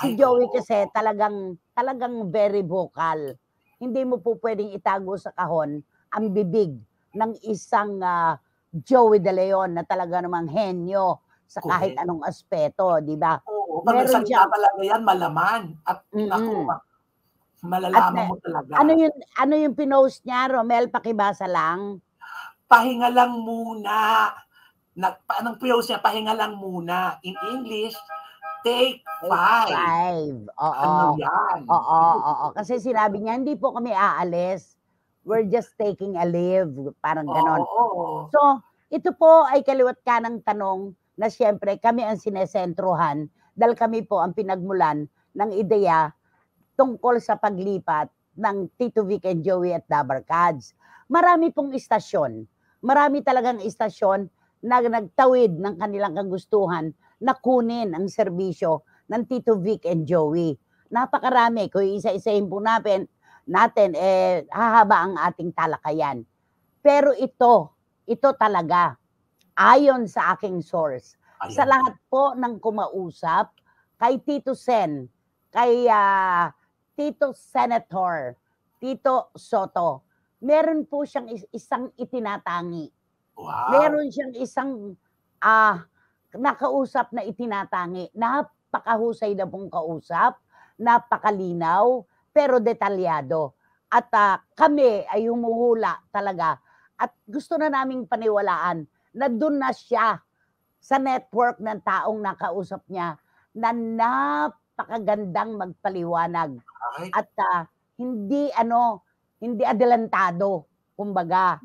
Si Joey kasi talagang talagang very vocal. Hindi mo po pwedeng itago sa kahon ang bibig ng isang ah, Joey De Leon na talaga namang henyo sa kahit Correct. anong aspeto, di ba? Oo, pag nagsalita talaga yan, malaman. At Mm. ma- At malalaman na, mo talaga. ano yung ano yung pinost niya, Romel, pakibasa lang. Pahinga lang muna. Nag, anong post niya? Pahinga lang muna. In English, take five. five. Oo. Ano yan? Oo, oo. Kasi sinabi niya, hindi po kami aalis. We're just taking a leave. Parang ganon. Oo. So, ito po ay kaliwat ka ng tanong na siyempre kami ang sinesentruhan dahil kami po ang pinagmulan ng ideya tungkol sa paglipat ng Tito Vic and Joey at Dabarkads. Marami pong istasyon. Marami talagang istasyon na nagtawid ng kanilang kagustuhan na kunin ang serbisyo ng Tito Vic and Joey. Napakarami. Kung isa-isahin po natin, natin, eh, hahaba ang ating talakayan. Pero ito, ito talaga, ayon sa aking source, Ayan. sa lahat po ng kumausap, kay Tito Sen, kay ah, Tito Senator, Tito Soto, meron po siyang is- isang itinatangi. Wow. Meron siyang isang ah nakausap na itinatangi. Napakahusay na pong kausap, napakalinaw, pero detalyado. At ah, kami ay humuhula talaga. At gusto na naming paniwalaan na doon na siya sa network ng taong nakausap niya na napakagandang magpaliwanag Ay, at ah, hindi ano, hindi adelantado, kumbaga.